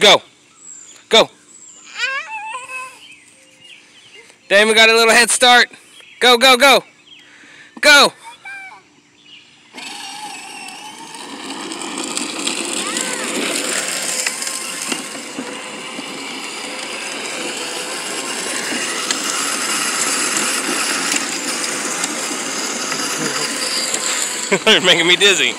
Go. Go. Damon got a little head start. Go, go, go. Go. You're making me dizzy.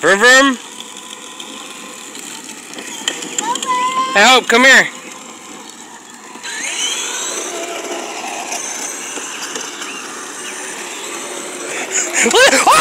Vroom vroom. Hey Hope, come here.